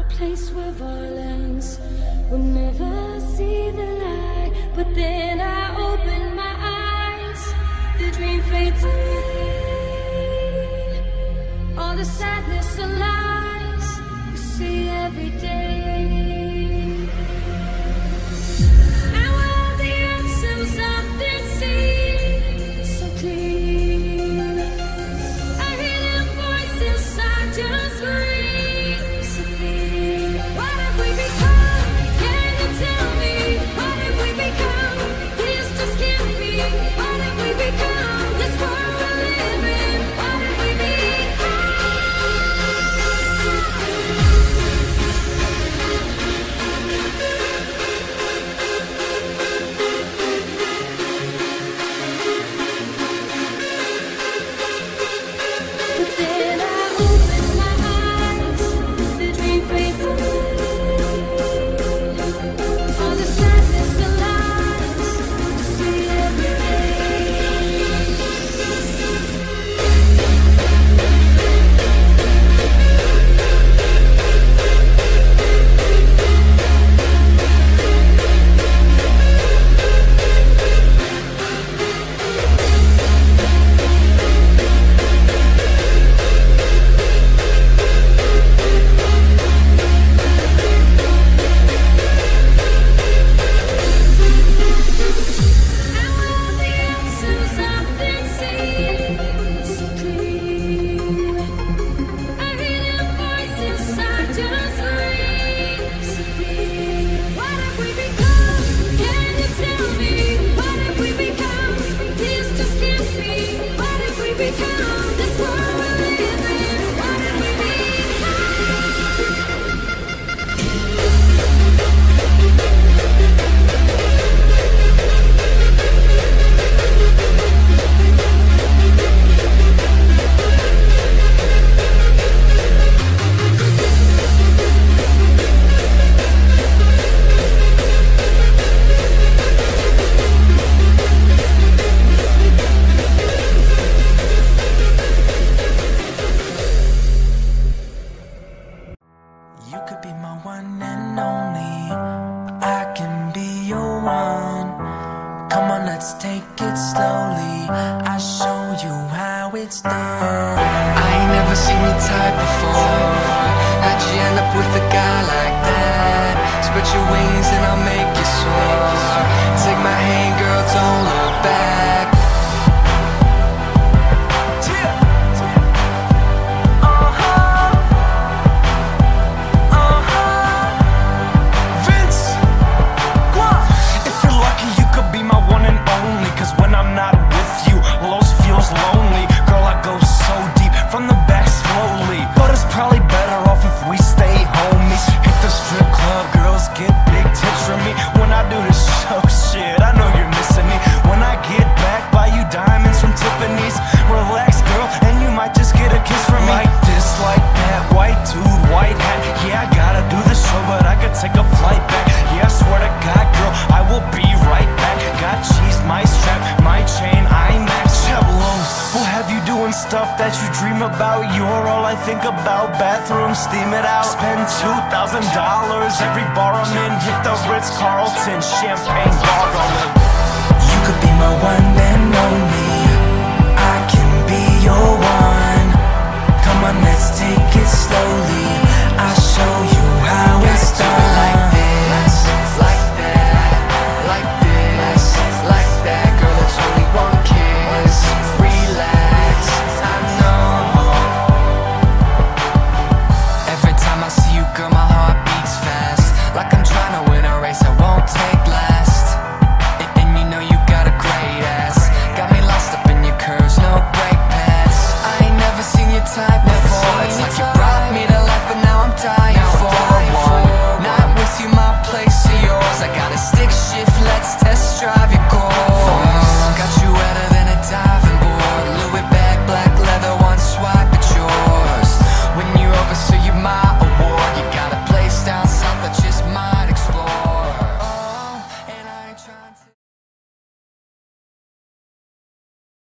a place where violence will never see the light. But then I open my eyes, the dream fades away. All the sadness and lies we see every day. Bad. stuff that you dream about. You're all I think about. Bathroom, steam it out. Spend two thousand dollars every bar I'm in. Hit the Ritz Carlton, champagne bottle. You could be my one and only.